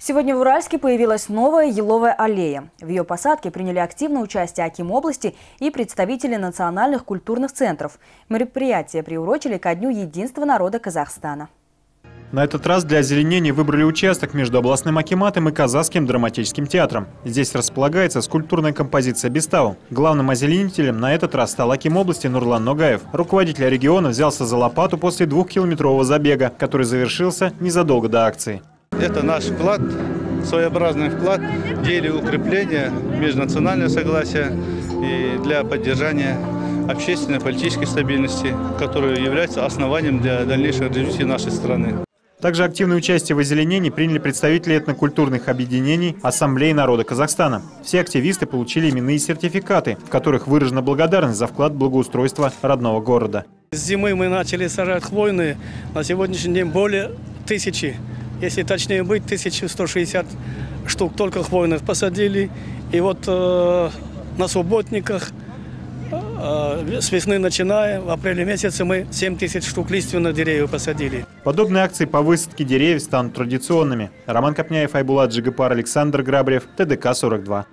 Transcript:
Сегодня в Уральске появилась новая еловая аллея. В ее посадке приняли активное участие Аким области и представители национальных культурных центров. Мероприятие приурочили ко Дню единства народа Казахстана. На этот раз для озеленения выбрали участок между областным акиматом и Казахским драматическим театром. Здесь располагается скульптурная композиция «Беставу». Главным озеленителем на этот раз стал Аким области Нурлан Ногаев. Руководитель региона взялся за лопату после двухкилометрового забега, который завершился незадолго до акции. Это наш вклад, своеобразный вклад в деле укрепления межнационального согласия и для поддержания общественной политической стабильности, которая является основанием для дальнейшего развития нашей страны. Также активное участие в озеленении приняли представители этнокультурных объединений Ассамблеи народа Казахстана. Все активисты получили именные сертификаты, в которых выражена благодарность за вклад в благоустройство родного города. С зимы мы начали сажать хвойные, на сегодняшний день более тысячи, если точнее быть, 1160 штук только хвойных посадили. И вот э, на субботниках Э, с весны начиная, в апреле месяце мы 7 тысяч штук лиственных деревьев посадили. Подобные акции по высадке деревьев станут традиционными. Роман Копняев, Айбулат Джигапар, Александр Грабрев, ТДК-42.